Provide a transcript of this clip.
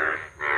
Mm-hmm.